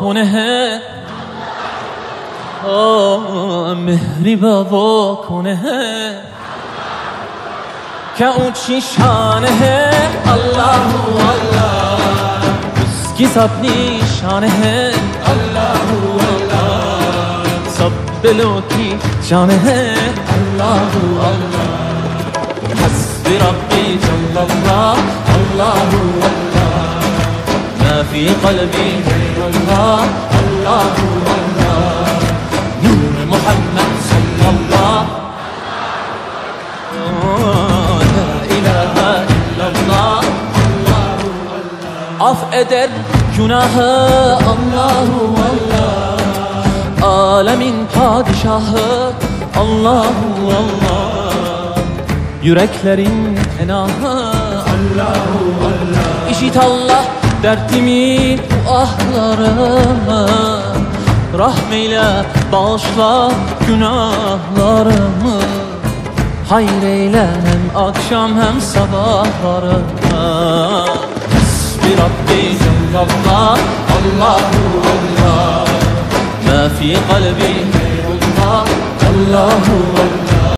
کنه مهری بابا کنه که اون چی شانه الله الله किस सब शान है। अल्लाह अल्लाह। सब दिलों की जान है। अल्लाह अल्लाह। हस्ब रब ما في قلبي غير الله الله الله نور محمد صلى الله لا إله إلا الله Af eder günahı Allahu Allah Alemin padişahı Allahu Allah Yüreklerin enahı Allahu Allah İşit Allah dertimi bu ahlarımı Rahmeyle bağışla günahlarımı Hayır eyle hem akşam hem sabahlarımı Hasbi Rabbi Cellallah Allahu Allah Ma fi kalbi Allahu Allah